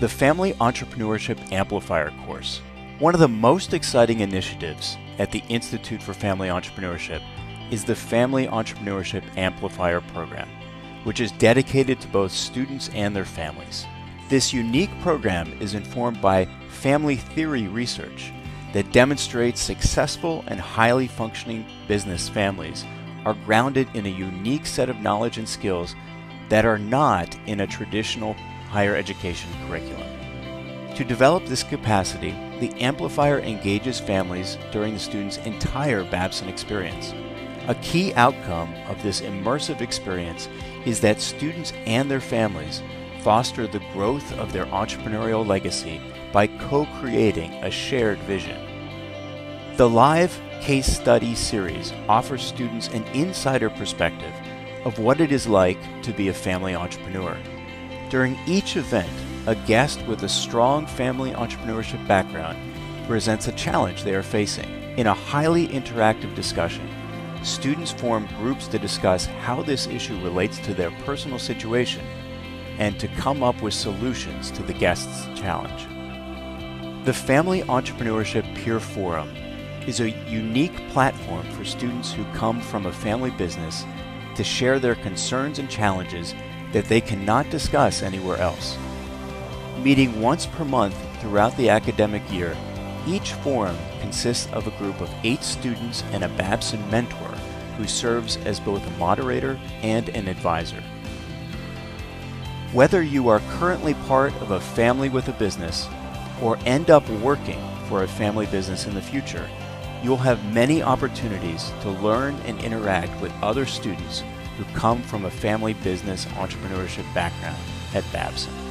the Family Entrepreneurship Amplifier course. One of the most exciting initiatives at the Institute for Family Entrepreneurship is the Family Entrepreneurship Amplifier program, which is dedicated to both students and their families. This unique program is informed by family theory research that demonstrates successful and highly functioning business families are grounded in a unique set of knowledge and skills that are not in a traditional higher education curriculum. To develop this capacity, the amplifier engages families during the student's entire Babson experience. A key outcome of this immersive experience is that students and their families foster the growth of their entrepreneurial legacy by co creating a shared vision. The live case study series offers students an insider perspective of what it is like to be a family entrepreneur. During each event, a guest with a strong family entrepreneurship background presents a challenge they are facing. In a highly interactive discussion, students form groups to discuss how this issue relates to their personal situation and to come up with solutions to the guest's challenge. The Family Entrepreneurship Peer Forum is a unique platform for students who come from a family business to share their concerns and challenges that they cannot discuss anywhere else. Meeting once per month throughout the academic year, each forum consists of a group of eight students and a Babson mentor who serves as both a moderator and an advisor. Whether you are currently part of a family with a business or end up working for a family business in the future, you'll have many opportunities to learn and interact with other students who come from a family business entrepreneurship background at Babson.